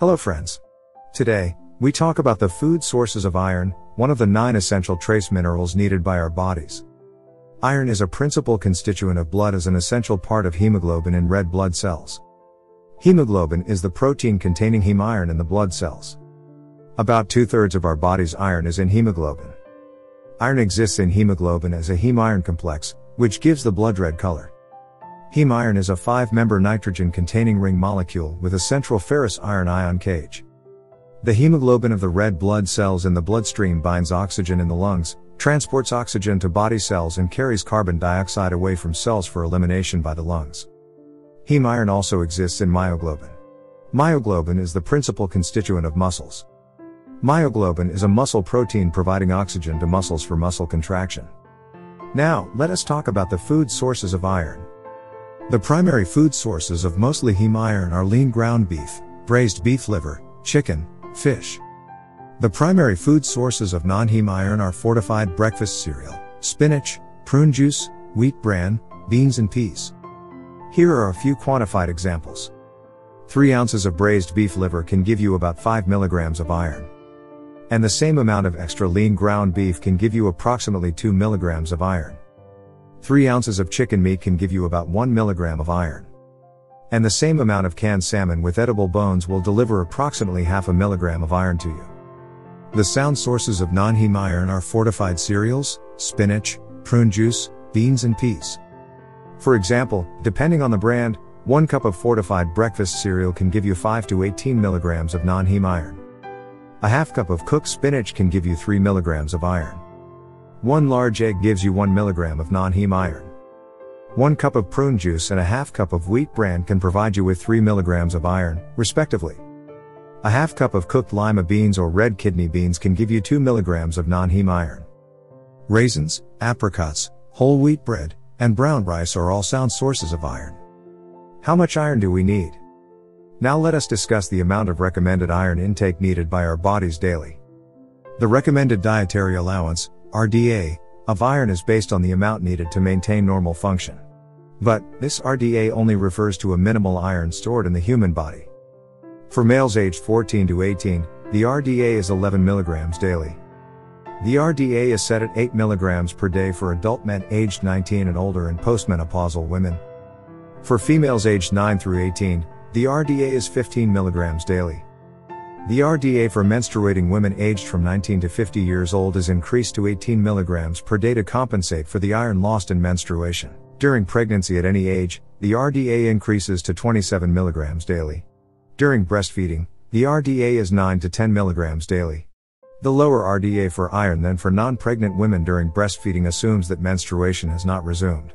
Hello friends. Today, we talk about the food sources of iron, one of the nine essential trace minerals needed by our bodies. Iron is a principal constituent of blood as an essential part of hemoglobin in red blood cells. Hemoglobin is the protein containing heme iron in the blood cells. About two thirds of our body's iron is in hemoglobin. Iron exists in hemoglobin as a heme iron complex, which gives the blood red color. Heme iron is a five member nitrogen containing ring molecule with a central ferrous iron ion cage. The hemoglobin of the red blood cells in the bloodstream binds oxygen in the lungs, transports oxygen to body cells, and carries carbon dioxide away from cells for elimination by the lungs. Heme iron also exists in myoglobin. Myoglobin is the principal constituent of muscles. Myoglobin is a muscle protein providing oxygen to muscles for muscle contraction. Now, let us talk about the food sources of iron. The primary food sources of mostly heme iron are lean ground beef, braised beef liver, chicken, fish. The primary food sources of non-heme iron are fortified breakfast cereal, spinach, prune juice, wheat bran, beans and peas. Here are a few quantified examples. 3 ounces of braised beef liver can give you about 5 milligrams of iron. And the same amount of extra lean ground beef can give you approximately 2 milligrams of iron. 3 ounces of chicken meat can give you about 1 milligram of iron. And the same amount of canned salmon with edible bones will deliver approximately half a milligram of iron to you. The sound sources of non-heme iron are fortified cereals, spinach, prune juice, beans and peas. For example, depending on the brand, 1 cup of fortified breakfast cereal can give you 5 to 18 milligrams of non-heme iron. A half cup of cooked spinach can give you 3 milligrams of iron. One large egg gives you 1 milligram of non-heme iron. One cup of prune juice and a half cup of wheat bran can provide you with 3 milligrams of iron, respectively. A half cup of cooked lima beans or red kidney beans can give you 2 milligrams of non-heme iron. Raisins, apricots, whole wheat bread, and brown rice are all sound sources of iron. How much iron do we need? Now let us discuss the amount of recommended iron intake needed by our bodies daily. The recommended dietary allowance, RDA, of iron is based on the amount needed to maintain normal function. But, this RDA only refers to a minimal iron stored in the human body. For males aged 14 to 18, the RDA is 11 milligrams daily. The RDA is set at 8 milligrams per day for adult men aged 19 and older and postmenopausal women. For females aged 9 through 18, the RDA is 15 milligrams daily. The RDA for menstruating women aged from 19 to 50 years old is increased to 18 mg per day to compensate for the iron lost in menstruation. During pregnancy at any age, the RDA increases to 27 mg daily. During breastfeeding, the RDA is 9 to 10 mg daily. The lower RDA for iron than for non-pregnant women during breastfeeding assumes that menstruation has not resumed.